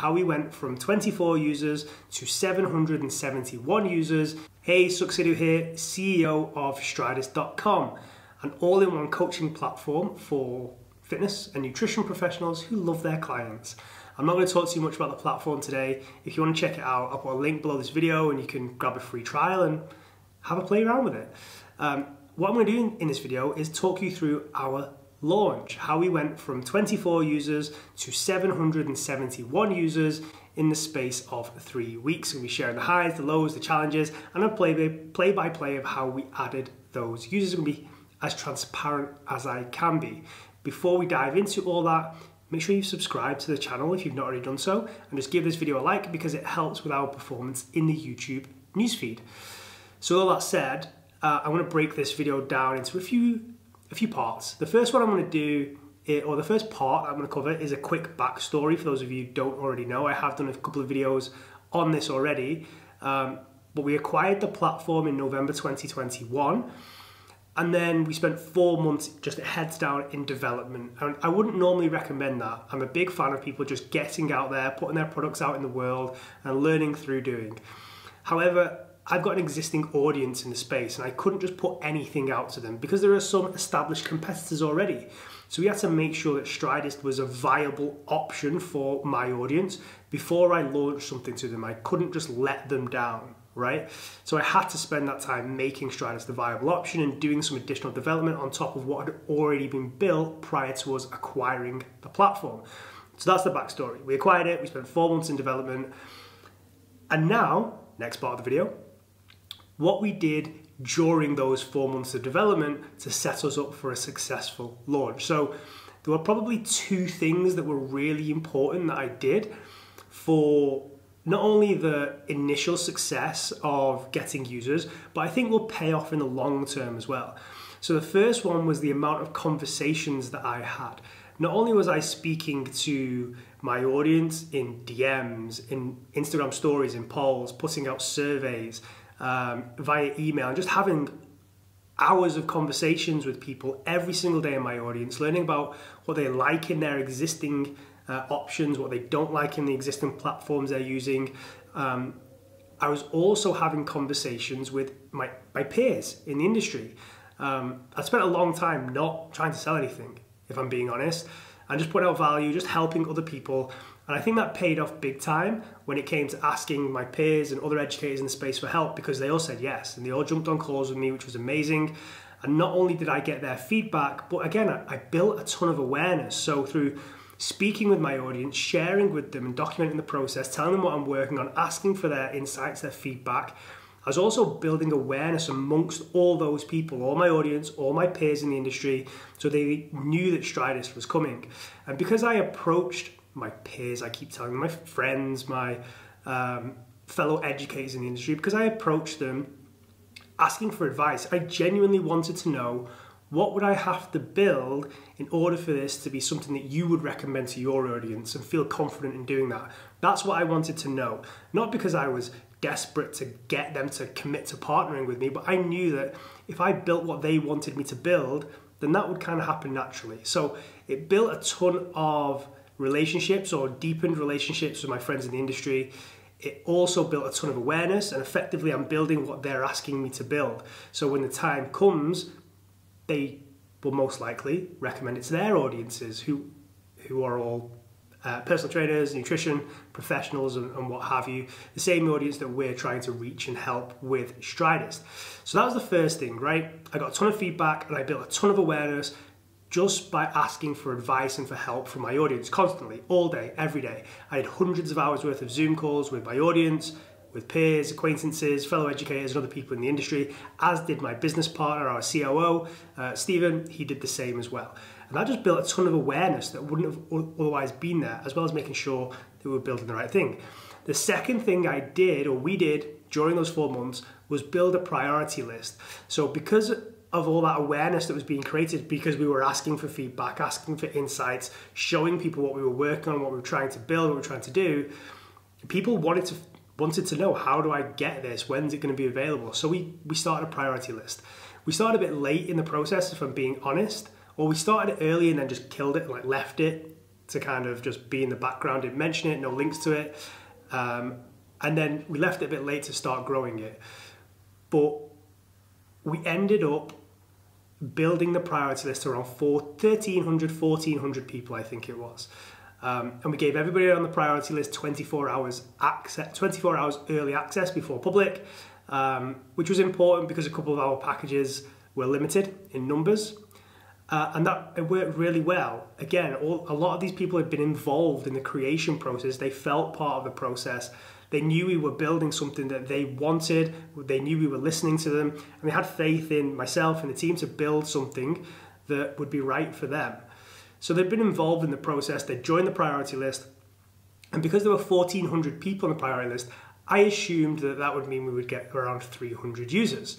how we went from 24 users to 771 users. Hey, Suksidu here, CEO of Stridist.com, an all in one coaching platform for fitness and nutrition professionals who love their clients. I'm not going to talk too much about the platform today. If you want to check it out, I'll put a link below this video and you can grab a free trial and have a play around with it. Um, what I'm going to do in this video is talk you through our launch, how we went from 24 users to 771 users in the space of three weeks. We'll be sharing the highs, the lows, the challenges, and a play by play, play of how we added those users. going to be as transparent as I can be. Before we dive into all that, make sure you subscribe to the channel if you've not already done so, and just give this video a like because it helps with our performance in the YouTube newsfeed. So all that said, uh, I want to break this video down into a few a few parts. The first one I'm going to do, eh, or the first part I'm going to cover is a quick backstory for those of you who don't already know. I have done a couple of videos on this already, um, but we acquired the platform in November 2021 and then we spent four months just heads down in development. And I wouldn't normally recommend that. I'm a big fan of people just getting out there, putting their products out in the world, and learning through doing. However, I've got an existing audience in the space and I couldn't just put anything out to them because there are some established competitors already. So we had to make sure that Stridist was a viable option for my audience before I launched something to them. I couldn't just let them down, right? So I had to spend that time making Stridist a viable option and doing some additional development on top of what had already been built prior to us acquiring the platform. So that's the backstory. We acquired it, we spent four months in development, and now, next part of the video, what we did during those four months of development to set us up for a successful launch. So there were probably two things that were really important that I did for not only the initial success of getting users, but I think will pay off in the long term as well. So the first one was the amount of conversations that I had. Not only was I speaking to my audience in DMs, in Instagram stories, in polls, putting out surveys, um, via email and just having hours of conversations with people every single day in my audience, learning about what they like in their existing uh, options, what they don't like in the existing platforms they're using. Um, I was also having conversations with my, my peers in the industry. Um, I spent a long time not trying to sell anything, if I'm being honest, and just put out value, just helping other people and I think that paid off big time when it came to asking my peers and other educators in the space for help because they all said yes and they all jumped on calls with me, which was amazing. And not only did I get their feedback, but again, I, I built a ton of awareness. So through speaking with my audience, sharing with them and documenting the process, telling them what I'm working on, asking for their insights, their feedback, I was also building awareness amongst all those people, all my audience, all my peers in the industry, so they knew that Stridist was coming. And because I approached my peers, I keep telling them, my friends, my um, fellow educators in the industry, because I approached them asking for advice. I genuinely wanted to know what would I have to build in order for this to be something that you would recommend to your audience and feel confident in doing that. That's what I wanted to know. Not because I was desperate to get them to commit to partnering with me, but I knew that if I built what they wanted me to build, then that would kind of happen naturally. So it built a ton of relationships or deepened relationships with my friends in the industry. It also built a ton of awareness, and effectively, I'm building what they're asking me to build. So when the time comes, they will most likely recommend it to their audiences who, who are all uh, personal trainers, nutrition professionals, and, and, what have you. The same audience that we're trying to reach and help with Stridist. So that was the first thing, right? I got a ton of feedback and I built a ton of awareness just by asking for advice and for help from my audience constantly, all day, every day. I had hundreds of hours worth of Zoom calls with my audience, with peers, acquaintances, fellow educators, and other people in the industry, as did my business partner, our COO, uh, Stephen. He did the same as well. And that just built a ton of awareness that wouldn't have otherwise been there, as well as making sure that we were building the right thing. The second thing I did, or we did during those four months, was build a priority list. So because of all that awareness that was being created because we were asking for feedback, asking for insights, showing people what we were working on, what we were trying to build, what we were trying to do. People wanted to wanted to know how do I get this? When's it going to be available? So we we started a priority list. We started a bit late in the process, if I'm being honest, or we started early and then just killed it, like left it to kind of just be in the background, didn't mention it, no links to it. Um, and then we left it a bit late to start growing it. But we ended up building the priority list around 1,300, 1,400 people, I think it was. Um, and we gave everybody on the priority list 24 hours access, 24 hours early access before public, um, which was important because a couple of our packages were limited in numbers. Uh, and that it worked really well. Again, all, a lot of these people had been involved in the creation process. They felt part of the process. They knew we were building something that they wanted. They knew we were listening to them, and they had faith in myself and the team to build something that would be right for them. So they'd been involved in the process. They joined the priority list, and because there were 1,400 people on the priority list, I assumed that that would mean we would get around 300 users.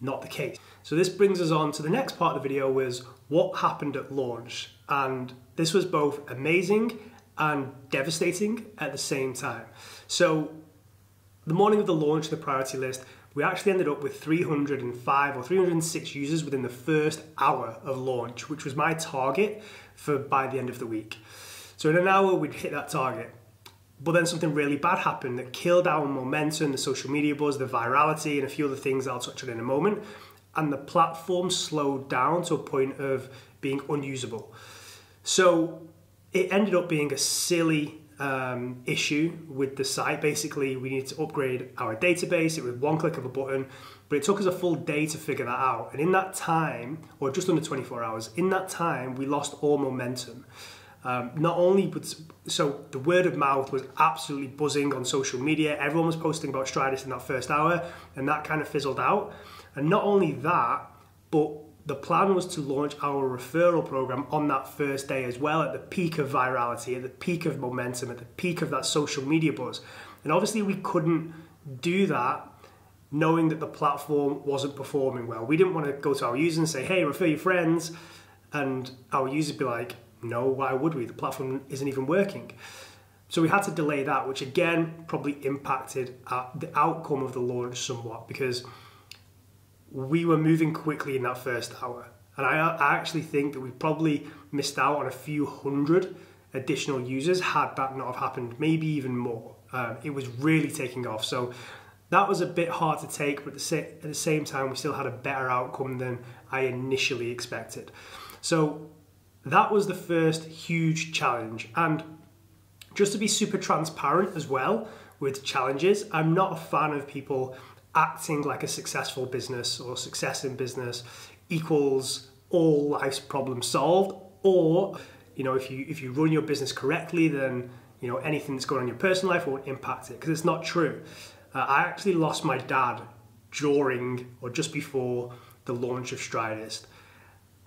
Not the case. So this brings us on to the next part of the video was what happened at launch. And this was both amazing and devastating at the same time. So the morning of the launch of the priority list, we actually ended up with 305 or 306 users within the first hour of launch, which was my target for by the end of the week. So in an hour, we'd hit that target. But then something really bad happened that killed our momentum, the social media buzz, the virality, and a few other things I'll touch on in a moment and the platform slowed down to a point of being unusable. So it ended up being a silly um, issue with the site. Basically, we needed to upgrade our database. It was one click of a button, but it took us a full day to figure that out. And in that time, or just under 24 hours, in that time, we lost all momentum. Um, not only, but so the word of mouth was absolutely buzzing on social media. Everyone was posting about Stridist in that first hour, and that kind of fizzled out. And not only that, but the plan was to launch our referral program on that first day as well at the peak of virality, at the peak of momentum, at the peak of that social media buzz. And obviously, we couldn't do that knowing that the platform wasn't performing well. We didn't want to go to our users and say, hey, refer your friends. And our users be like, no, why would we? The platform isn't even working. So we had to delay that, which again probably impacted uh, the outcome of the launch somewhat because we were moving quickly in that first hour. And I, I actually think that we probably missed out on a few hundred additional users had that not have happened, maybe even more. Um, it was really taking off. So that was a bit hard to take, but at the same time, we still had a better outcome than I initially expected. So that was the first huge challenge. And just to be super transparent as well with challenges, I'm not a fan of people acting like a successful business or success in business equals all life's problems solved or you know if you if you run your business correctly then you know anything that's going on in your personal life won't impact it because it's not true. Uh, i actually lost my dad during or just before the launch of stridist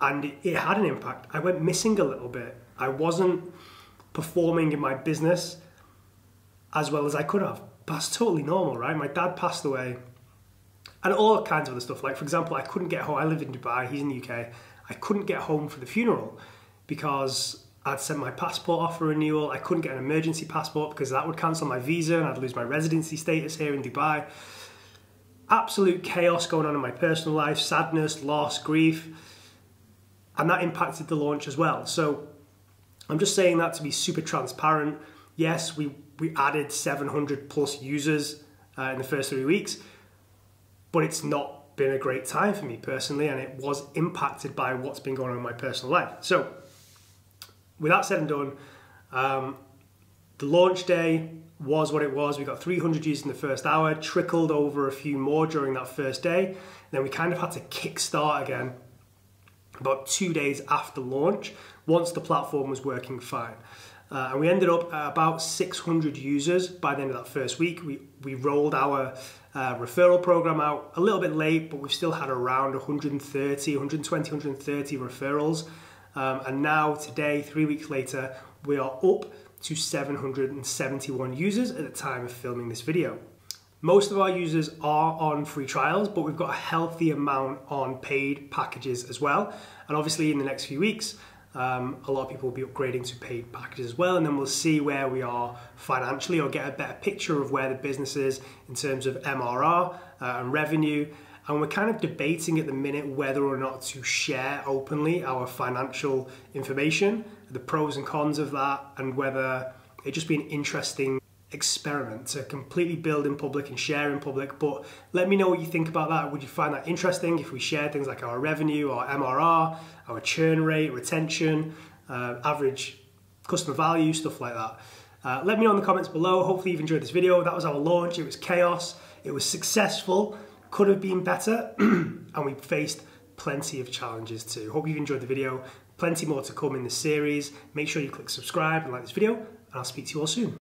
and it, it had an impact. I went missing a little bit. I wasn't performing in my business as well as i could have. But that's totally normal right? My dad passed away and all kinds of other stuff. Like, for example, I couldn't get home. I live in Dubai, he's in the UK. I couldn't get home for the funeral because I'd sent my passport off for renewal. I couldn't get an emergency passport because that would cancel my visa and I'd lose my residency status here in Dubai. Absolute chaos going on in my personal life, sadness, loss, grief. And that impacted the launch as well. So I'm just saying that to be super transparent. Yes, we, we added 700 plus users uh, in the first three weeks but it's not been a great time for me personally, and it was impacted by what's been going on in my personal life. So, with that said and done, um, the launch day was what it was. We got 300 users in the first hour, trickled over a few more during that first day. Then we kind of had to kickstart again about two days after launch once the platform was working fine. Uh, and we ended up at about 600 users by the end of that first week. We, we rolled our uh, referral program out a little bit late, but we've still had around 130, 120, 130 referrals. Um, and now, today, three weeks later, we are up to 771 users at the time of filming this video. Most of our users are on free trials, but we've got a healthy amount on paid packages as well. And obviously, in the next few weeks, um, a lot of people will be upgrading to paid packages as well, and then we'll see where we are financially or get a better picture of where the business is in terms of MRR uh, and revenue. And we're kind of debating at the minute whether or not to share openly our financial information the pros and cons of that, and whether it'd just be an interesting experiment to completely build in public and share in public. But let me know what you think about that. Would you find that interesting if we share things like our revenue, our MRR, our churn rate, retention, uh, average customer value, stuff like that? Uh, let me know in the comments below. Hopefully you've enjoyed this video. That was our launch. It was chaos. It was successful. Could have been better. and we faced plenty of challenges too. Hope you've enjoyed the video. Plenty more to come in this series. Make sure you click subscribe and like this video. And I'll speak to you all soon.